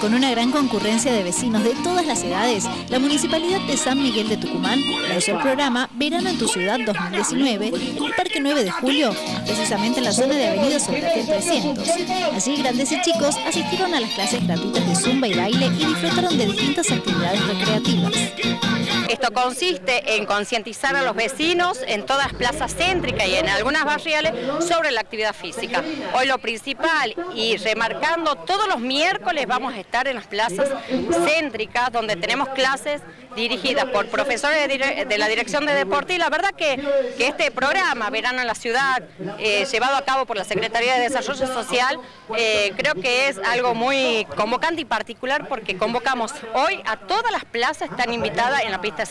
Con una gran concurrencia de vecinos de todas las edades, la Municipalidad de San Miguel de Tucumán lanzó el programa Verano en tu Ciudad 2019 en el Parque 9 de Julio, precisamente en la zona de Avenida Soldatel 300. Allí grandes y chicos asistieron a las clases gratuitas de zumba y baile y disfrutaron de distintas actividades. Consiste en concientizar a los vecinos en todas las plazas céntricas y en algunas barriales sobre la actividad física. Hoy lo principal y remarcando, todos los miércoles vamos a estar en las plazas céntricas donde tenemos clases dirigidas por profesores de, la Dirección de Deporte y la verdad que, este programa, Verano en la Ciudad, eh, llevado a cabo por la Secretaría de Desarrollo Social, eh, creo que es algo muy convocante y particular porque convocamos hoy a todas las plazas están invitadas en la pista de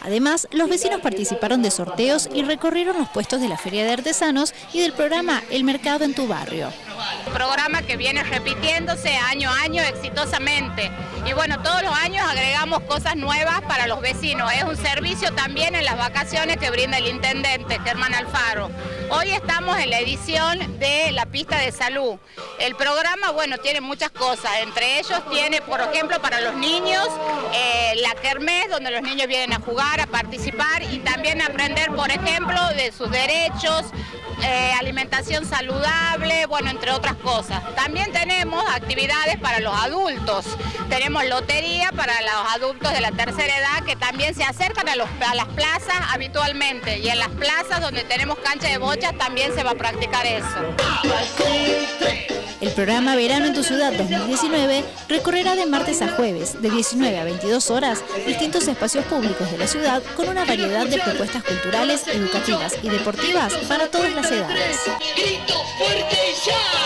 Además, los vecinos participaron de sorteos y recorrieron los puestos de la Feria de Artesanos y del programa El Mercado en tu Barrio. Programa que viene repitiéndose año a año exitosamente. Y bueno, todos los años agregamos cosas nuevas para los vecinos. Es un servicio también en las vacaciones que brinda el intendente Germán Alfaro. Hoy estamos en la edición de la pista de salud. El programa, bueno, tiene muchas cosas. Entre ellos tiene, por ejemplo, para los niños, eh, la kermés, donde los niños vienen a jugar, a participar y también aprender, por ejemplo, de sus derechos, eh, alimentación saludable, bueno, entre otras cosas. También tenemos actividades para los adultos. Tenemos lotería para los adultos de la tercera edad que también se acercan a, a las plazas habitualmente. Y en las plazas donde tenemos cancha de bochas también se va a practicar eso. El programa Verano en tu Ciudad 2019 recorrerá de martes a jueves, de 19 a 22 horas, distintos espacios públicos de la ciudad con una variedad de propuestas culturales, educativas y deportivas para todas las edades. fuerte ya!